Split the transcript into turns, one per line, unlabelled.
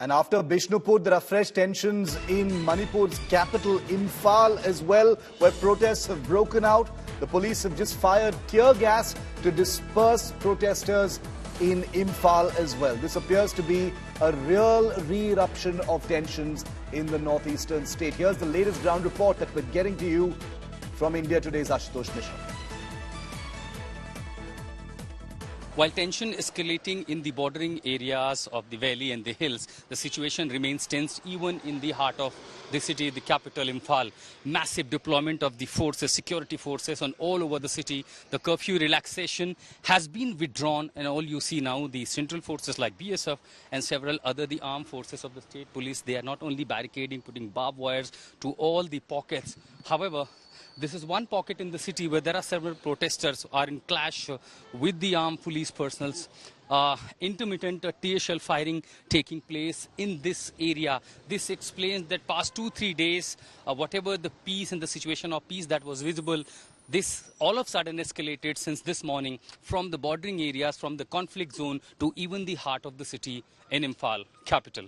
And after Bishnupur, there are fresh tensions in Manipur's capital, Imphal, as well, where protests have broken out. The police have just fired tear gas to disperse protesters in Imphal as well. This appears to be a real re-eruption of tensions in the northeastern state. Here's the latest ground report that we're getting to you from India Today's Ashutosh Mishra.
While tension escalating in the bordering areas of the valley and the hills, the situation remains tense even in the heart of the city, the capital, Imphal. Massive deployment of the forces, security forces on all over the city. The curfew relaxation has been withdrawn and all you see now, the central forces like BSF and several other the armed forces of the state police, they are not only barricading, putting barbed wires to all the pockets. However, this is one pocket in the city where there are several protesters are in clash with the armed police personals. Uh, intermittent uh, tear shell firing taking place in this area. This explains that past two, three days, uh, whatever the peace and the situation of peace that was visible, this all of a sudden escalated since this morning from the bordering areas, from the conflict zone to even the heart of the city in Imphal, capital.